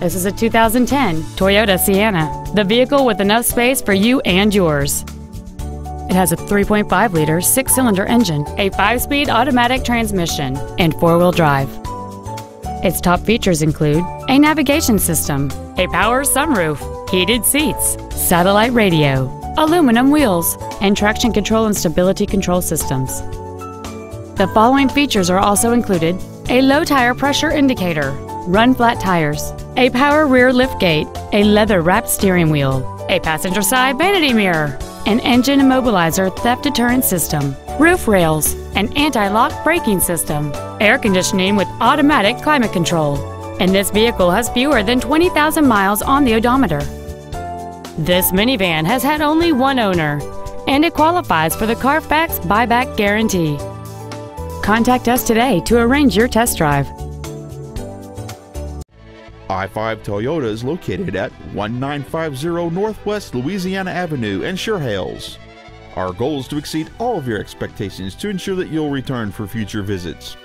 This is a 2010 Toyota Sienna, the vehicle with enough space for you and yours. It has a 3.5 liter six cylinder engine, a five speed automatic transmission, and four wheel drive. Its top features include a navigation system, a power sunroof, heated seats, satellite radio, aluminum wheels, and traction control and stability control systems. The following features are also included a low tire pressure indicator, run flat tires, a power rear liftgate, a leather wrapped steering wheel, a passenger side vanity mirror, an engine immobilizer theft deterrent system, roof rails, an anti lock braking system, air conditioning with automatic climate control, and this vehicle has fewer than 20,000 miles on the odometer. This minivan has had only one owner, and it qualifies for the Carfax buyback guarantee. Contact us today to arrange your test drive. I 5 Toyota is located at 1950 Northwest Louisiana Avenue in Sure Our goal is to exceed all of your expectations to ensure that you'll return for future visits.